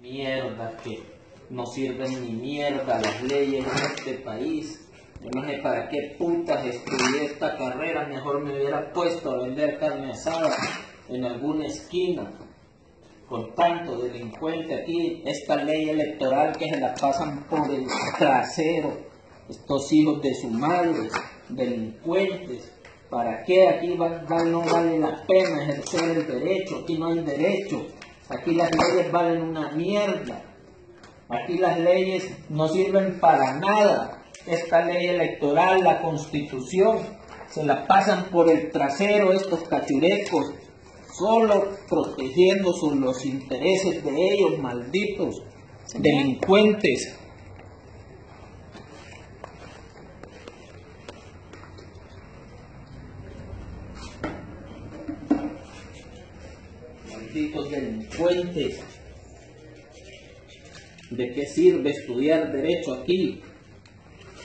Mierda, que no sirven ni mierda las leyes en este país. Yo no sé para qué putas estudié esta carrera, mejor me hubiera puesto a vender carne asada en alguna esquina. Con tanto delincuente aquí, esta ley electoral que se la pasan por el trasero, estos hijos de su madre, delincuentes. ¿Para qué aquí no vale la pena ejercer el derecho? Aquí no hay derecho. Aquí las leyes valen una mierda. Aquí las leyes no sirven para nada. Esta ley electoral, la constitución, se la pasan por el trasero estos cachurecos, solo protegiendo los intereses de ellos, malditos delincuentes. Delincuentes. ¿De qué sirve estudiar derecho aquí?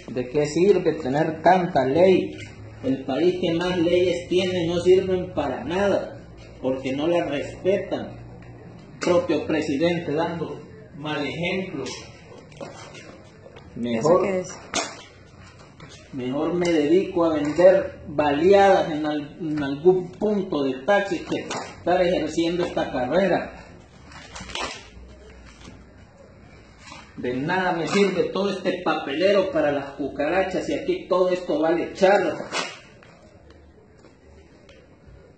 ¿De qué sirve tener tanta ley? El país que más leyes tiene no sirven para nada, porque no las respetan. Propio presidente dando mal ejemplo. ¿Eso Mejor? Mejor me dedico a vender baleadas en, al- en algún punto de taxi que estar ejerciendo esta carrera. De nada me sirve todo este papelero para las cucarachas y aquí todo esto vale charla.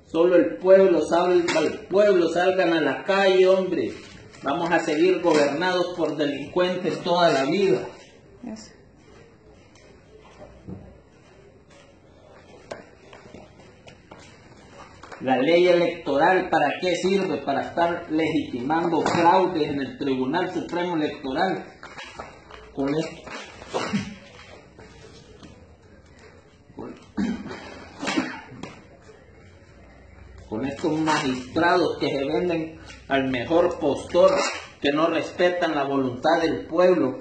Solo el pueblo salga, el pueblo salgan a la calle, hombre. Vamos a seguir gobernados por delincuentes toda la vida. La ley electoral, ¿para qué sirve? Para estar legitimando fraudes en el Tribunal Supremo Electoral. Con esto. Estos magistrados que se venden al mejor postor, que no respetan la voluntad del pueblo,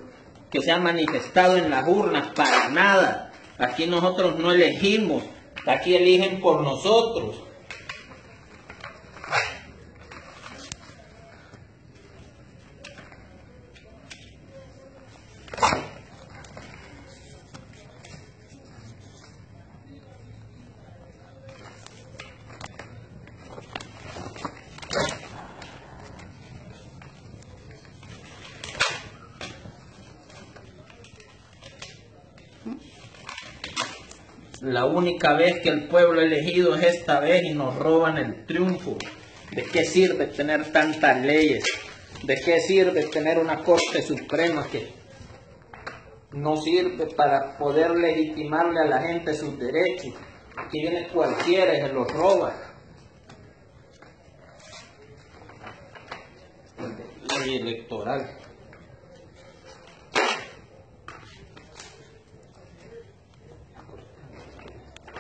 que se han manifestado en las urnas para nada. Aquí nosotros no elegimos, aquí eligen por nosotros. La única vez que el pueblo elegido es esta vez y nos roban el triunfo. ¿De qué sirve tener tantas leyes? ¿De qué sirve tener una Corte Suprema que no sirve para poder legitimarle a la gente sus derechos? Aquí viene cualquiera y se los roba. Ley electoral.